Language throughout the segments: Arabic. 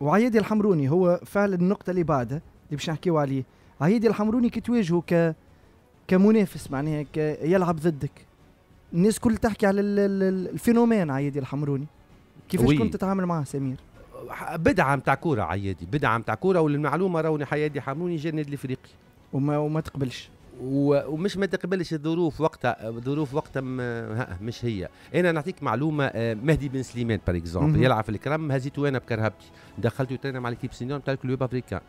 وعيادي الحمروني هو فعلا النقطة اللي بعدها اللي باش نحكيو عليه. عيادي الحمروني كي تواجهه ك كمنافس معناها. يلعب ضدك. الناس كل تحكي على phénomène عيادي الحمروني. كيفاش كنت تتعامل معاه سمير؟ بدعة نتاع كورة عيادي بدعة نتاع كورة وللمعلومه راوني عيادي حمروني جا النادي الإفريقي. وما وما تقبلش. ومش ما تقبلش الظروف وقتها ظروف وقتها مش هي. أنا نعطيك معلومة آه، مهدي بن سليمان par exemple يلعب في الكرم هزيته أنا بكرهبتي. دخلته ترينا مع l'équipe senior نتاع الـ Club Africain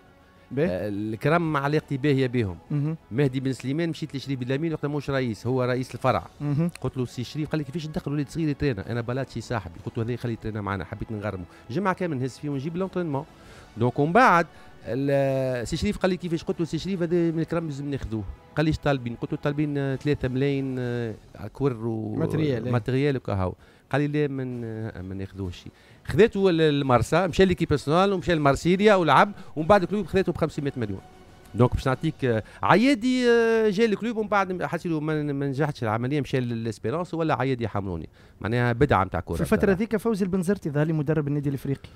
آه، الكرم مع علاقتي باهيه بهم. مهدي بن سليمان مشيت لشريف بلامين وقتها مش رئيس هو رئيس الفرع. قلت له سي شريف قال لي كيفاش تدخل ولد صغير يترينا أنا بلاصتي صاحبي. قلت له هذا خليه يترينا معنا حبيت نغرمه جمعه كامل نهز فيه ونجيب l'entraînement. donc ومن بعد سي شريف قال لي كيفاش؟ قلت له سي شريف هذا من الكرم لازم ناخذوه. قال لي طالبين؟ قلت له طالبين 3 ملايين آه، كور و ماتريال ماتريال وكهو قال لي لا من آه، ما ناخذوش خذيته المرسى مشى ليكيب ناسيونال ومشى لمارسيليا ولعب ومن بعد الكلوب خذيته ب 500 مليون. دونك باش نعطيك آه، عيادي جاي الكلوب ومن بعد حسيت ما نجحتش العملية مشى للاسبيرونس ولا عيادي حملوني معناها بدعة نتاع كوره في الفترة ذيك فوزي البنزرتي ظهر لي مدرب النادي الإفريقي.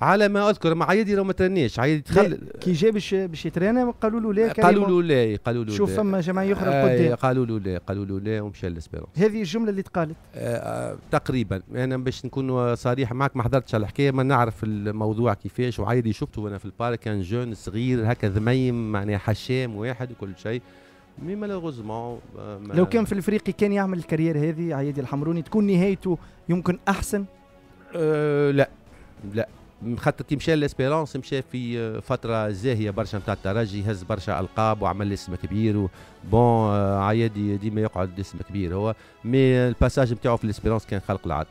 على ما أذكر مع عيدي لو ما ترنيش عيدي تخل كي جا باش باش يترينا قالوا له لا قالوا له لا قالوا له شوف فما جماعة أخرى قدام. قالوا له لا قالوا له لا ومشى للاسبيرونس هذه الجملة اللي تقالت. آه آه تقريبا. أنا باش نكون صريح معك ما حضرتش الحكاية ما نعرف الموضوع كيفاش وعيدي شفته أنا في الـ parc كان jeune صغير هكا دميم معناها حشام واحد وكل شيء. mais malheureusement لو كان في الإفريقي كان يعمل الـ carrière هذه عيادي الحمروني تكون نهايته يمكن أحسن؟ أه لا لا. خاطر كي مشى l'Espérance مشى في فترة زاهية برشا نتاع الترجي هز برشا ألقاب وعمل اسم كبير bon عيادي ديما يقعد اسم كبير هو mais الـ passage نتاعو في الـ Espérance كان خلق العادة.